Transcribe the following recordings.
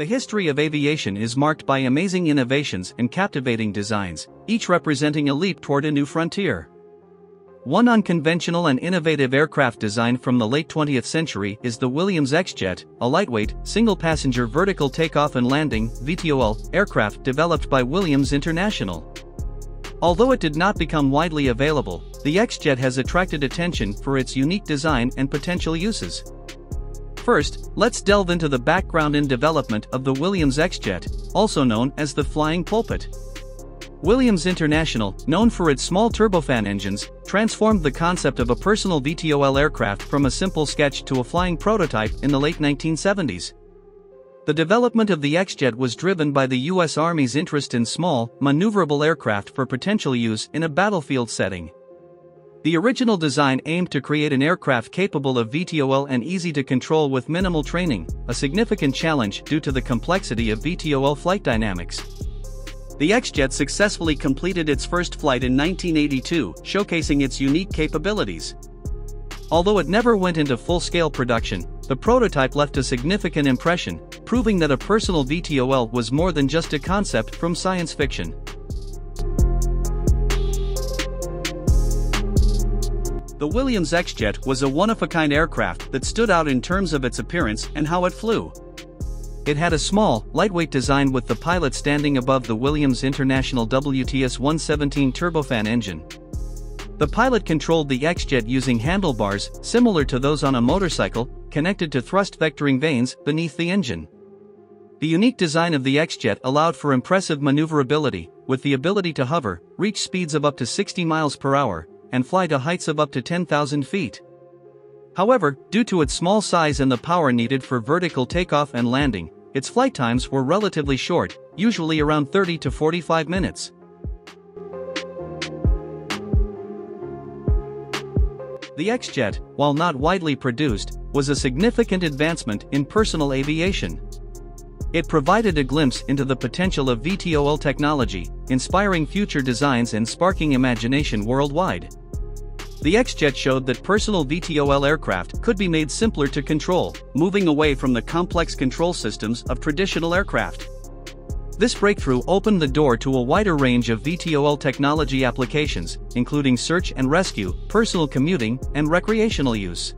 The history of aviation is marked by amazing innovations and captivating designs, each representing a leap toward a new frontier. One unconventional and innovative aircraft design from the late 20th century is the Williams X-Jet, a lightweight, single-passenger vertical takeoff and landing (VTOL) aircraft developed by Williams International. Although it did not become widely available, the X-Jet has attracted attention for its unique design and potential uses. First, let's delve into the background and development of the Williams X-Jet, also known as the Flying Pulpit. Williams International, known for its small turbofan engines, transformed the concept of a personal VTOL aircraft from a simple sketch to a flying prototype in the late 1970s. The development of the X-Jet was driven by the U.S. Army's interest in small, maneuverable aircraft for potential use in a battlefield setting. The original design aimed to create an aircraft capable of VTOL and easy to control with minimal training, a significant challenge due to the complexity of VTOL flight dynamics. The X-Jet successfully completed its first flight in 1982, showcasing its unique capabilities. Although it never went into full-scale production, the prototype left a significant impression, proving that a personal VTOL was more than just a concept from science fiction. The Williams X-Jet was a one-of-a-kind aircraft that stood out in terms of its appearance and how it flew. It had a small, lightweight design with the pilot standing above the Williams International WTS-117 turbofan engine. The pilot controlled the X-Jet using handlebars similar to those on a motorcycle, connected to thrust vectoring vanes beneath the engine. The unique design of the X-Jet allowed for impressive maneuverability, with the ability to hover, reach speeds of up to 60 miles per hour, and fly to heights of up to 10,000 feet. However, due to its small size and the power needed for vertical takeoff and landing, its flight times were relatively short, usually around 30 to 45 minutes. The X-Jet, while not widely produced, was a significant advancement in personal aviation. It provided a glimpse into the potential of VTOL technology, inspiring future designs and sparking imagination worldwide. The X-Jet showed that personal VTOL aircraft could be made simpler to control, moving away from the complex control systems of traditional aircraft. This breakthrough opened the door to a wider range of VTOL technology applications, including search and rescue, personal commuting, and recreational use.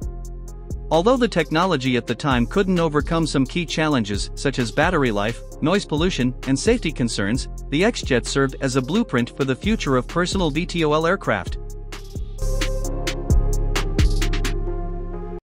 Although the technology at the time couldn't overcome some key challenges such as battery life, noise pollution, and safety concerns, the X-Jet served as a blueprint for the future of personal VTOL aircraft.